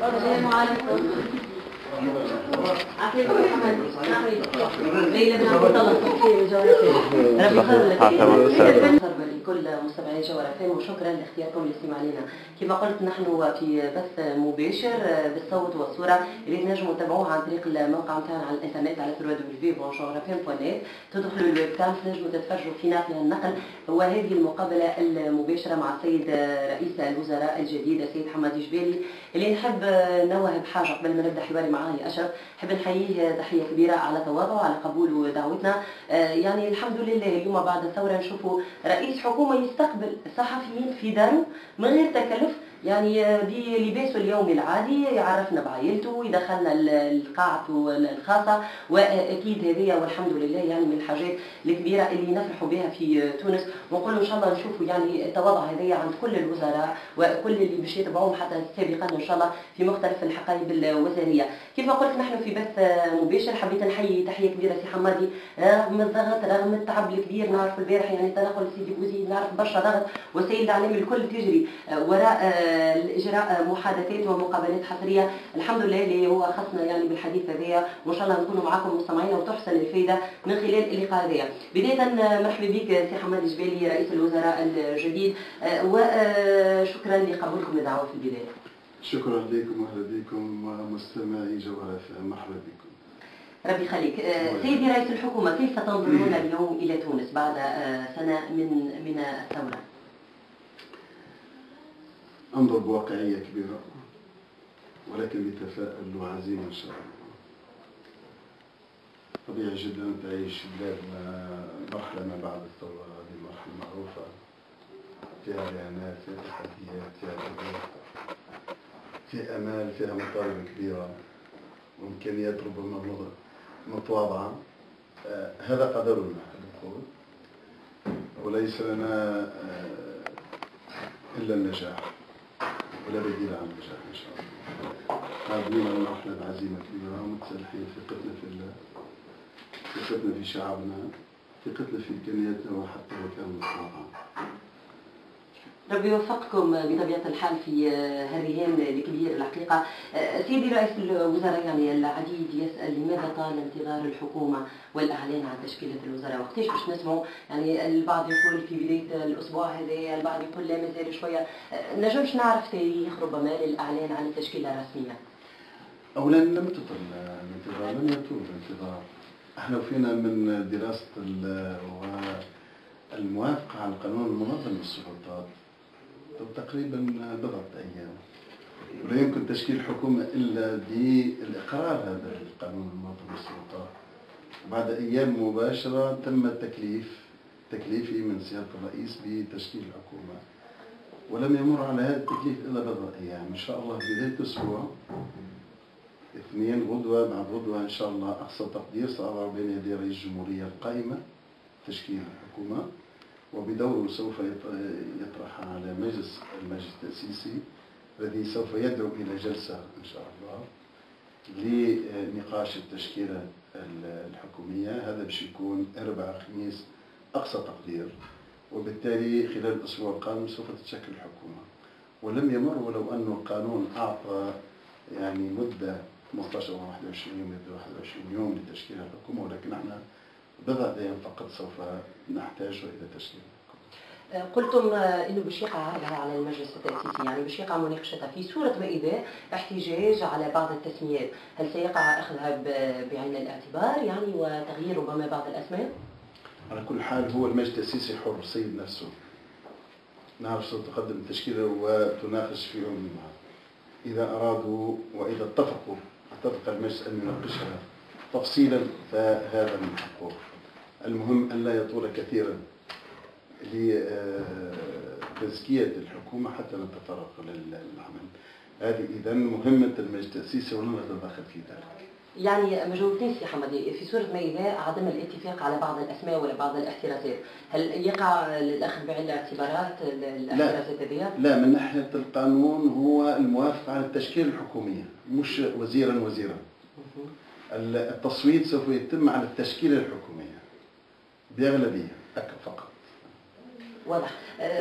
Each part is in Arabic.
Oraya malik olduk. لكل مستمعي جوهر فهم وشكرا لاختياركم للاستماع لنا كما قلت نحن في بث مباشر بالصوت والصورة اللي تنجموا تتابعوه عن طريق الموقع نتاعنا على الانترنت على www.bonjourfm.net تدخلوا الويب كام تنجموا تتفرجوا فينا في النقل وهذه المقابله المباشره مع السيد رئيس الوزراء الجديد السيد حماد جبالي اللي نحب نوه بحاجه قبل ما نبدا حواري معاه يا أشرف. نحب نحييه تحية كبيرة على تواضعه على قبول دعوتنا يعني الحمد لله اليوم بعد الثورة نشوفوا رئيس حكومة يستقبل صحفيين في داره من غير تكلف. يعني بلباسه اليومي العادي يعرفنا بعائلته يدخلنا القاعة الخاصة وأكيد هذه والحمد لله يعني من الحاجات الكبيرة اللي نفرحوا بها في تونس. ونقول إن شاء الله نشوفوا يعني التواضع هذايا عند كل الوزراء وكل اللي باش يتبعوهم حتى سابقا إن شاء الله في مختلف الحقائب الوزارية. كيف ما قلت نحن في بث مباشر حبيت نحيي تحية كبيرة سي حمادي. رغم الضغط رغم التعب الكبير نعرف البارح يعني تنقل سيدي بوزيد نعرف برشا ضغط وسائل الإعلام الكل تجري وراء الإجراء محادثات ومقابلات حصريه الحمد لله اللي هو خصنا يعني بالحديث هذايا وإن شاء الله نكونوا معكم مستمعين وتحسن الفائده من خلال اللقاء هذايا بداية مرحبا بك سي حماد الجبالي رئيس الوزراء الجديد. وشكرا لقبولكم للدعوه في البداية. شكرا لكم واهلا بكم مستمعي جوهر مرحبا بكم. ربي يخليك. سيدي رئيس الحكومة كيف تنظرون اليوم إلى تونس بعد سنة من من الثورة؟ أنظر بواقعية كبيرة. ولكن بتفاؤل وعزيمة إن شاء الله. طبيعي جدا تعيش بلادنا مرحلة ما بعد الثورة هذه مرحلة معروفة. فيها إعلانات فيها تحديات فيها تغيير فيها أمال فيها مطالب كبيرة. وإمكانيات ربما متواضعة آه هذا قدرنا نقول وليس لنا آه إلا النجاح. ولا بديل عن النجاح إن شاء الله. قادمين على مرحله عزيمه كبيره ومتسلحين ثقتنا في الله ثقتنا في شعبنا ثقتنا في إمكانياتنا وحتى لو كان مستطاعا ربي يوفقكم بطبيعة الحال في هالرهان الكبير الحقيقة سيدي رئيس الوزراء يعني العديد يسأل لماذا طال انتظار الحكومة والإعلان عن تشكيلة الوزراء؟ وقتاش باش نسمعوا؟ يعني البعض يقول في بداية الأسبوع هذا البعض يقول لا مازال شوية. نجمش نعرف تاريخ ربما للإعلان عن التشكيلة الرسمية؟ أولا لم تطل الانتظار لم يطول الانتظار. إحنا وفينا من دراسة والموافقة على القانون المنظم للسلطات. تقريبا بضعة أيام. ولا يمكن تشكيل حكومة إلا بالإقرار هذا القانون المنظم للسلطات وبعد أيام مباشرة تم التكليف تكليفي من سيادة الرئيس بتشكيل الحكومة ولم يمر على هذا التكليف إلا بضعة أيام إن شاء الله بداية الأسبوع اثنين غدوة بعد غدوة إن شاء الله أقصى تقدير سأضع بين يدي رئيس الجمهورية القائمة تشكيل الحكومة. وبدوره سوف يطرح على مجلس المجلس التأسيسي. الذي سوف يدعو إلى جلسة إن شاء الله لنقاش التشكيلة الحكومية. هذا باش يكون أربعة خميس أقصى تقدير. وبالتالي خلال الأسبوع القادم سوف تتشكل الحكومة. ولم يمر ولو أن القانون أعطى يعني مدة 15 أو 21 يوم 21 يوم لتشكيل الحكومة. ولكن إحنا بضع أيام فقط سوف نحتاج إلى تشكيل قلتم انه باش يقع على المجلس التأسيسي يعني باش يقع مناقشتها في صورة ما اذا احتجاج على بعض التسميات، هل سيقع أخذها بعين الاعتبار يعني وتغيير ربما بعض الأسماء؟ على كل حال هو المجلس التأسيسي حر سيد نفسه. نعرف ستقدم التشكيلة وتناقش في يوم إذا أرادوا وإذا اتفقوا أتفق المجلس أن يناقشها تفصيلا فهذا من حقه. المهم أن لا يطول كثيرا لتزكية الحكومة حتى نتطرق للعمل. هذه إذا مهمة المجلس التأسيسي ولن نتدخل في ذلك. يعني ما جاوبتنيش يا حمدي في صورة ما إذا عدم الاتفاق على بعض الأسماء ولا بعض الاحترازات. هل يقع الأخذ بعين الاعتبارات الاحترازات هذه؟ لا من ناحية القانون هو الموافقة على التشكيل الحكومية مش وزيرا وزيرا. التصويت سوف يتم على التشكيلة الحكومية. بأغلبية فقط. واضح.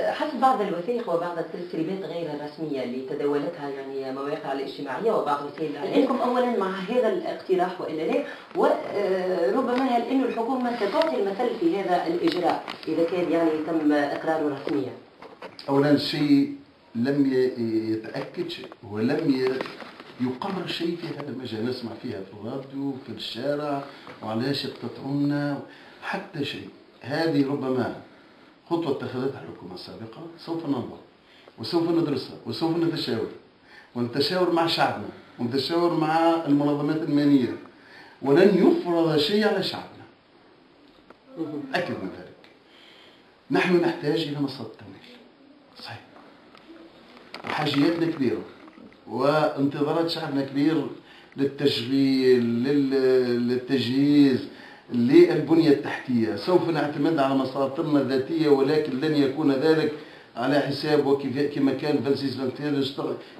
حسب بعض الوثائق وبعض التسريبات غير الرسمية اللي تداولتها يعني مواقع الاجتماعية وبعض وسائل الإعلام أولا مع هذا الاقتراح وإلا لا وربما هل أن الحكومة ستعطي المثل في هذا الإجراء إذا كان يعني تم إقراره رسميا؟ أولا شيء لم يتأكد شيء ولم يقرر شيء في هذا المجال. نسمع فيها في الراديو في الشارع وعلاش يقتطعونا حتى شيء. هذه ربما خطوة اتخذتها الحكومة السابقة سوف ننظر. وسوف ندرسها وسوف نتشاور. ونتشاور مع شعبنا ونتشاور مع المنظمات المالية ولن يفرض شيء على شعبنا. أكد من ذلك. نحن نحتاج إلى مصادر تمويل. صحيح. وحاجياتنا كبيرة. وانتظارات شعبنا كبير للتشغيل للتجهيز. للبنية التحتية. سوف نعتمد على مصادرنا الذاتية ولكن لن يكون ذلك على حساب وكيف كما كان فالسيس فانتير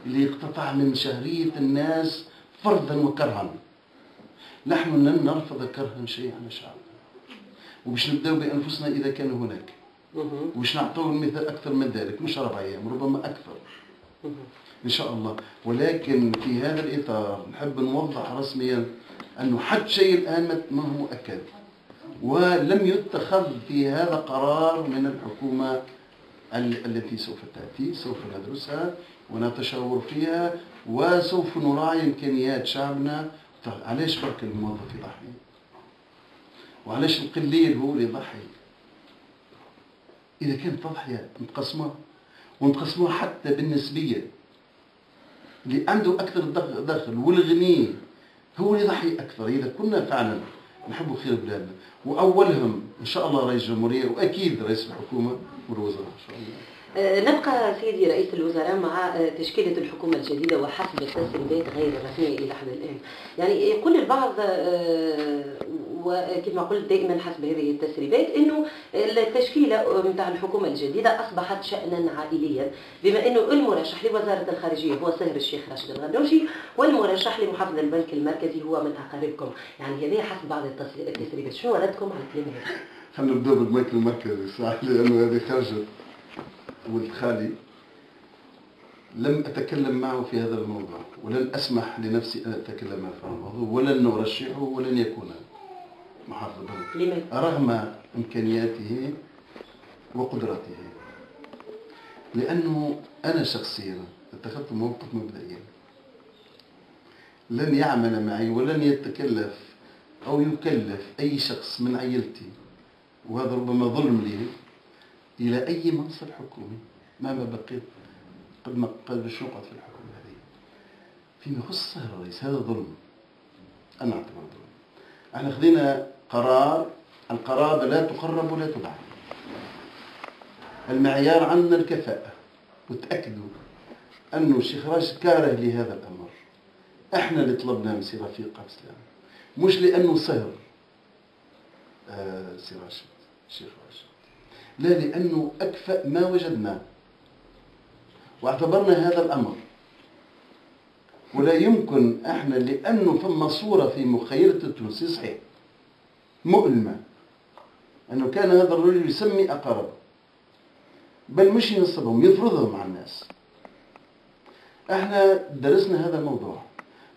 اللي يقتطع من شهرية الناس فرضا وكرها. نحن لن نرفض كرها شيء على شعبنا وباش نبداو بأنفسنا إذا كان هناك. وباش نعطوا المثال أكثر من ذلك. مش أربع أيام ربما أكثر. إن شاء الله. ولكن في هذا الإطار نحب نوضح رسميا أنه حتى شيء الآن ما هو مؤكد ولم يتخذ في هذا قرار من الحكومة التي سوف تأتي سوف ندرسها ونتشاور فيها وسوف نراعي إمكانيات شعبنا. علاش برك الموظف يضحي؟ وعلاش القليل هو اللي يضحي؟ إذا كانت تضحية نتقسموها ونقسموها حتى بالنسبية اللي عنده أكثر دخل والغني هو اللي يضحي أكثر إذا كنا فعلا نحب خير بلادنا وأولهم إن شاء الله رئيس الجمهورية وأكيد رئيس الحكومة والوزراء إن شاء الله. نبقى سيدي رئيس الوزراء مع آه، تشكيلة الحكومة الجديدة وحسب التسريبات غير الرسمية إلى حد الآن. يعني يقول البعض آه، وكما قلت دائما حسب هذه التسريبات إنه التشكيلة نتاع الحكومة الجديدة أصبحت شانا عائليا بما إنه المرشح لوزارة الخارجية هو سهر الشيخ راشد الغنوشي والمرشح لمحافظ البنك المركزي هو من أقاربكم. يعني هذه حسب بعض التسريبات شنو ردكم على الكلام هذا؟ خلينا نبدا بالبنك المركزي صح؟ لأنه هذه خرجت. ولد خالي لم أتكلم معه في هذا الموضوع ولن أسمح لنفسي أن أتكلم في هذا الموضوع ولن نرشحه ولن يكون محافظ لماذا؟ رغم إمكانياته وقدراته. لأنه أنا شخصيا اتخذت موقف مبدئيا. لن يعمل معي ولن يتكلف أو يكلف أي شخص من عائلتي وهذا ربما ظلم لي. إلى أي منصب حكومي؟ مهما بقيت قد باش نقعد في الحكومة هذه؟ فيما يخص صهر الرئيس هذا ظلم. أنا أعتبر ظلم. إحنا خذينا قرار القرابة لا تقرب ولا تبعد. المعيار عندنا الكفاءة. وتأكدوا أنه الشيخ راشد كاره لهذا الأمر. إحنا اللي طلبنا من سي رفيق مش لأنه صهر آه سي راشد الشيخ راشد. لا لأنه أكفأ ما وجدناه. واعتبرنا هذا الأمر. ولا يمكن إحنا لأنه ثم صورة في مخيلة التونسي صحيح. مؤلمة. أنه كان هذا الرجل يسمي أقاربه بل مش ينصبهم يفرضهم على الناس. إحنا درسنا هذا الموضوع.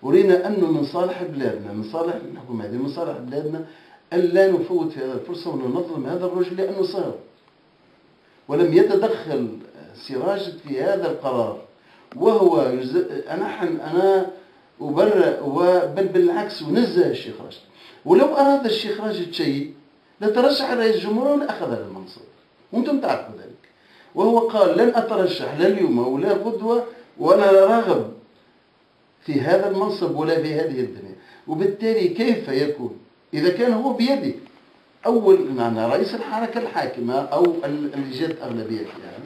ورينا أنه من صالح بلادنا من صالح الحكومة هذه من صالح بلادنا ألا نفوت في هذه الفرصة وننظم هذا الرجل لأنه صار ولم يتدخل سراج في هذا القرار. وهو أنا أنا أبرأ بل بالعكس ونزه الشيخ راشد. ولو أراد الشيخ راشد شيء لترشح رئيس الجمهورية ولأخذ هذا المنصب. وأنتم تعرفوا ذلك. وهو قال لن أترشح لا اليوم ولا غدوة ولا راغب في هذا المنصب ولا في هذه الدنيا. وبالتالي كيف يكون؟ إذا كان هو بيدي أول معنى رئيس الحركة الحاكمة أو اللي جات أغلبية يعني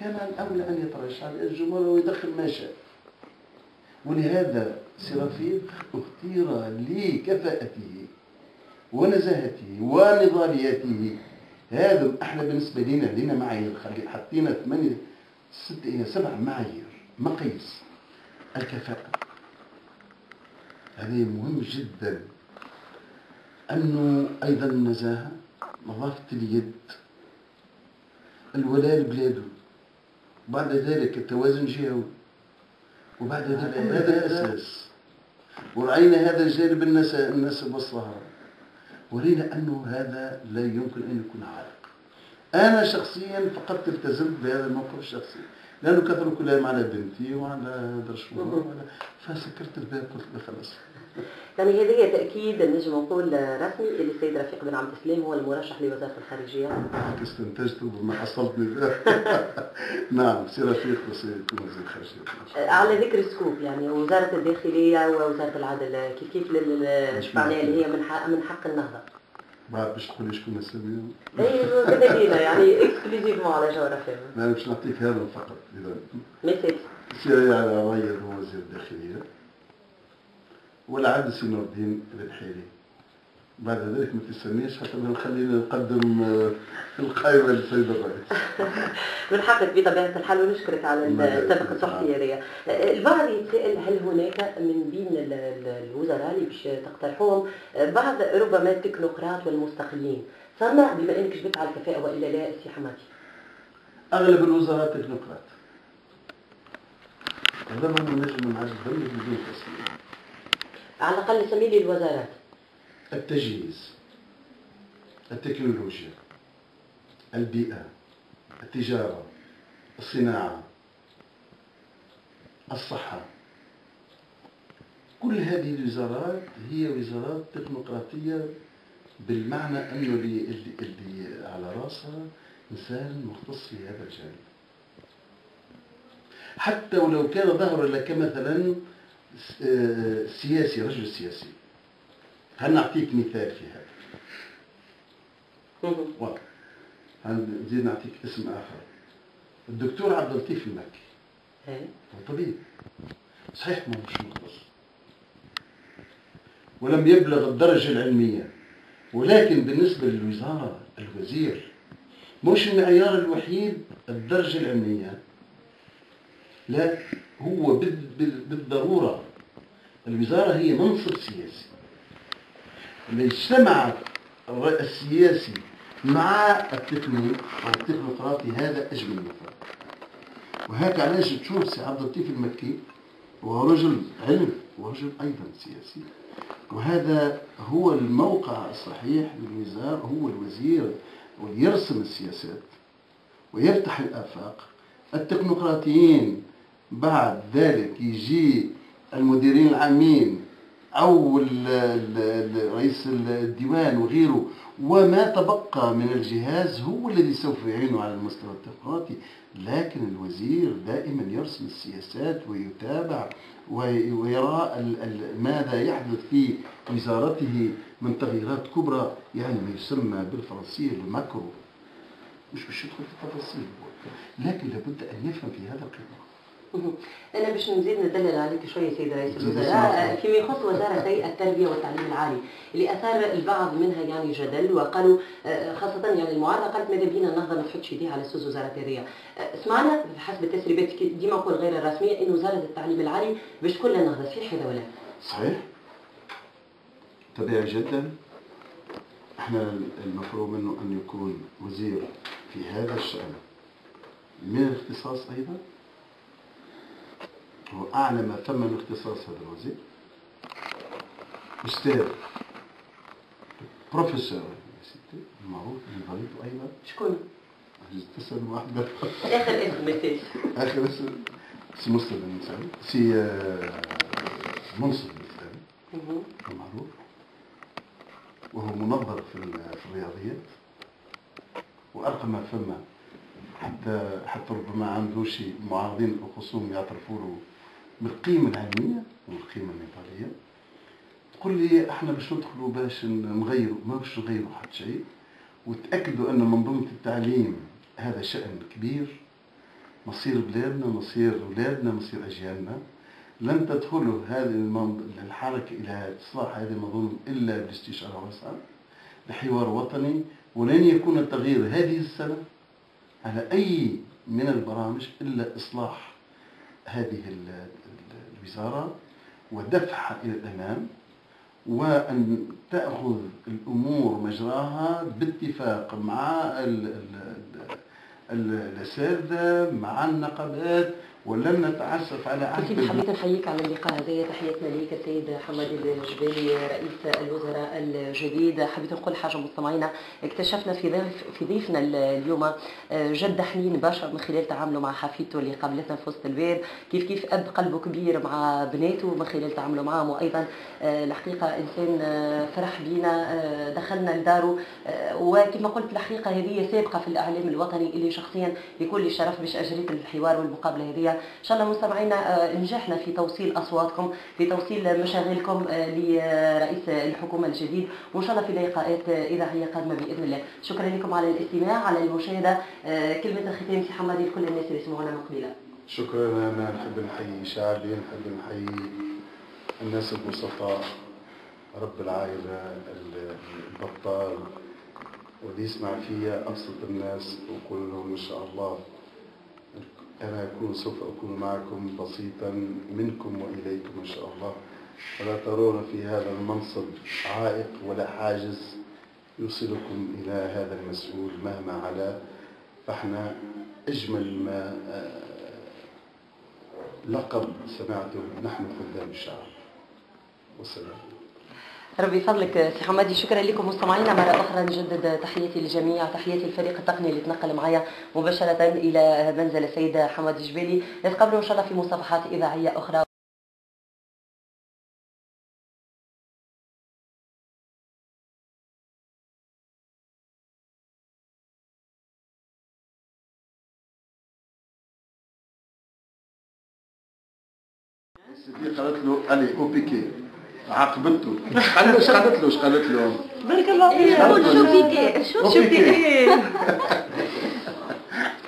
كان الأولى أن يترشح الجمهور ويدخل ما شاء ولهذا سرافيل اختير لكفاءته ونزاهته ونضاليته هذا إحنا بالنسبة لنا لنا معايير حطينا ثمانية ست سبع معايير. مقيس الكفاءة. هذه مهم جدا. أنه أيضا النزاهة نظافة اليد. الولاء لبلاده. بعد ذلك التوازن جهوي وبعد ذلك هذا أساس ورأينا هذا الجانب النسب والصهر ورينا أنه هذا لا يمكن أن يكون عائق أنا شخصيا فقط التزمت بهذا الموقف الشخصي. لأنه كثروا كلهم على بنتي وعلى درشوها فسكرت الباب قلت خلاص. يعني هذه هي تأكيد نجم نقول رسمي اللي السيد رفيق بن عبد السلام هو المرشح لوزارة الخارجية. استنتجت بما حصلتني نعم سي رفيق سيكون وزير الخارجية. على ذكر ال scoop يعني وزارة الداخلية ووزارة العدل كيف كيف معناها اللي هي من حق من حق بعد باش تقولي شكون اساميهم؟ اي ماذا بينا يعني exclusivement على فهم أنا باش نعطيك هذا فقط اذا مثال سي علي العريض هو وزير الداخلية والعدل سي نور الدين البحيري بعد ذلك ما تستنيش حتى نخلينا نقدم آه، القائمة للسيد الرئيس. من حقك بطبيعة الحال ونشكرك على السابقة الصحفية هذه البعض يتساءل هل هناك من بين الوزراء اللي باش تقترحوهم؟ بعض ربما التكنوقراط والمستقلين. صرنا بما انك جبت على الكفاءة وإلا لا سي حماتي أغلب الوزراء تكنوقراط. اغلبهم نجم نعجبهم بدون تسليم على الأقل سمي لي الوزارات. التجهيز التكنولوجيا البيئة التجارة الصناعة الصحة. كل هذه الوزارات هي وزارات تكنوقراطية بالمعنى أنه اللي, اللي, على رأسها إنسان مختص في هذا الجانب. حتى ولو كان ظهر لك مثلا سياسي رجل سياسي. هل نعطيك مثال في هذا؟ واضح. نزيد نعطيك اسم آخر؟ الدكتور عبد اللطيف المكي. هو طبيب صحيح ما مش مختص. ولم يبلغ الدرجة العلمية. ولكن بالنسبة للوزارة الوزير مش المعيار الوحيد الدرجة العلمية. لا هو بالضرورة. الوزارة هي منصب سياسي. إذا اجتمع السياسي مع التكنيك أو التكنوقراطي هذا أجمل مثال وهيك علاش تشوف سي عبد اللطيف المكي هو رجل علم ورجل أيضا سياسي. وهذا هو الموقع الصحيح للوزارة هو الوزير ويرسم السياسات ويفتح الآفاق. التكنوقراطيين بعد ذلك يجي المديرين العامين أو رئيس الديوان وغيره. وما تبقى من الجهاز هو الذي سوف يعينه على المستوى التقراطي لكن الوزير دائما يرسم السياسات ويتابع ويرى ماذا يحدث في وزارته من تغييرات كبرى يعني ما يسمى بالفرنسية الماكرو. مش باش يدخل في التفاصيل. لكن لابد أن يفهم في هذا القطاع. أنا باش نزيد ندلل عليك شوية سيد رئيس الوزراء. فيما يخص وزارتي التربية والتعليم العالي اللي أثار البعض منها يعني جدل وقالوا آه، خاصة يعني المعارضه قالت ماذا بينا النهضه ما تحطش يديها على سوس وزارة هذه سمعنا حسب التسريبات ديما نقول غير الرسمية إن وزارة التعليم العالي باش تكون نهضه صحيح هذا ولا صحيح. طبيعي جدا. إحنا المفروض منه أن يكون وزير في هذا الشأن. من الاختصاص أيضا؟ وأعلى ما تم من اختصاص هذا الوزير. أستاذ بروفيسور معروف بنظريته أيضا. شكون؟ تسأل واحدة. آخر اسم مثال آخر اسم سي مصطفى المساوي سي آه، منصف المساوي معروف. وهو منظر في الرياضيات. وأرقى ما فما. حتى حتى ربما عنده شيء. معارضين الخصوم يعترفوا له بالقيمة العلمية والقيمة النضالية تقول لي إحنا باش ندخلوا باش نغيروا ما باش نغيروا حتى شيء. وتأكدوا أن منظومة التعليم هذا شأن كبير. مصير بلادنا مصير أولادنا مصير أجيالنا. لن تدخلوا هذه الحركة إلى إصلاح هذه المنظومة إلا باستشارة واسعة. لحوار وطني. ولن يكون التغيير هذه السنة على أي من البرامج إلا إصلاح هذه الوزارة ودفعها إلى الأمام وأن تأخذ الأمور مجراها باتفاق مع الاساتذه مع النقابات ولن نتعسف على سيدي عهد حبيت نحييك على اللقاء هذا. تحياتنا ليك السيد حماد الجبالي رئيس الوزراء الجديد. حبيت نقول حاجة مستمعينا. اكتشفنا في ضيف في ضيفنا اليوم آه، جد حنين بشر من خلال تعامله مع حفيدته اللي قابلتنا في وسط الباب كيف كيف أب قلبه كبير مع بناته من خلال تعامله معهم. وأيضا آه، الحقيقة إنسان آه، فرح بينا. دخلنا لداره. وكما قلت الحقيقة هذه سابقة في الإعلام الوطني. اللي شخصيا يكون لي الشرف باش أجريت الحوار والمقابلة هذه. إن شاء الله مستمعينا آه، نجحنا في توصيل أصواتكم في توصيل مشاغلكم آه، لرئيس الحكومة الجديد. وإن شاء الله في لقاءات إذاعية قادمة بإذن الله. شكرا لكم على الاستماع على المشاهدة. آه، كلمة الختام سي حمادي لكل الناس اللي يسمعونا من قبيله شكرا أنا نحب نحيي شعبي نحب نحيي الناس البسطاء. رب العائلة البطال. واللي يسمع فيا أبسط الناس وقول لهم إن شاء الله. أنا أكون سوف أكون معكم بسيطا منكم وإليكم إن شاء الله. ولا ترون في هذا المنصب عائق ولا حاجز يوصلكم إلى هذا المسؤول مهما علا. فإحنا أجمل ما آه، لقب سمعته نحن خدام الشعب والسلام ربي يفضلك سي حمادي. شكرا لكم مستمعينا. مرة أخرى نجدد تحياتي للجميع تحياتي الفريق التقني اللي تنقل معايا مباشرة إلى منزل السيد حمادي الجبالي نتقابلوا إن شاء الله في مصافحات إذاعية أخرى. قالت له ألي أو بيكي عاقبته. قال له إيش قالت له إيش قالت له. بارك الله فيك. شو فيك؟ شو فيك؟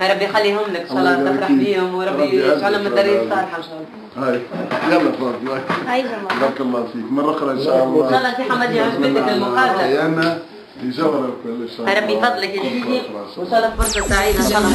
ربي يخليهم لك. ان شاء الله تفرح بيهم وربي يجعلهم من الدراري الصالحه ان شاء الله هاي. يلا تفضل. بارك الله فيك. مرة أخرى إن شاء الله. إن شاء الله سي حمد يعجبك المقابله أنا لجوهر الكل إن شاء الله ربي يفضلك يا سيدي وان شاء الله فرصة سعيدة. ان شاء الله